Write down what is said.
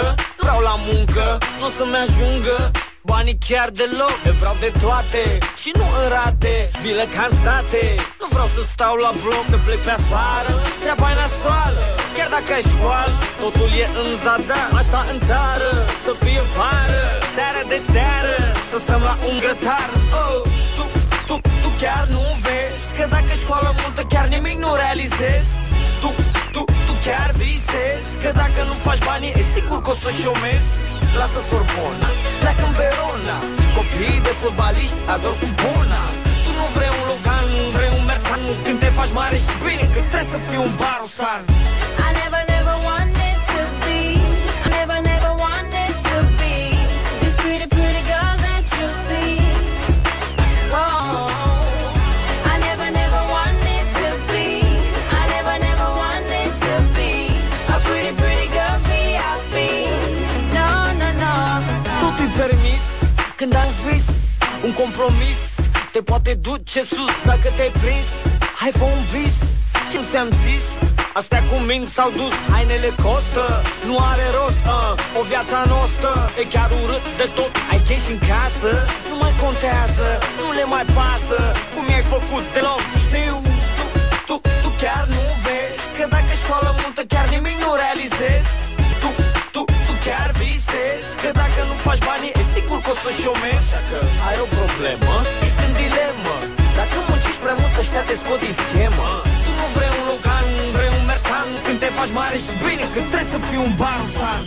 spun că vreau la muncă Nu o să-mi ajungă Banii chiar deloc, le vreau de toate Și nu în rate, vile ca în state. Nu vreau să stau la bloc, să plec pe afară Treaba e nasoală, chiar dacă ai școală Totul e în zadar, asta în țară Să fie vară, seară de seară Să stăm la un grătar. Oh, tu, tu, tu chiar nu vezi Că dacă școală multă chiar nimic nu realizezi Că dacă nu faci bani e sigur că o să șomezi. Lasă Sorbona, pleacă în Verona. Copiii de fotbaliști ador cu bona. Tu nu vrei un Logan, nu vrei un Mersan Când te faci mare și bine că trebuie să fii un barosan când ai vis Un compromis te poate duce sus dacă te-ai prins. Hai fă un bis, ce ți-am zis? Astea cu ming s-au dus, hainele costă Nu are rost, uh, o viața noastră E chiar urât de tot, ai cash în casă Nu mai contează, nu le mai pasă Cum i-ai făcut deloc, știu că o să șomezi Așa că ai o problemă, ești în dilemă. Dacă muncești prea mult ăștia te scot din schemă. Tu nu vrei un Logan, vrei un Mersan. Când te faci mare și bine că trebuie să fii un barsan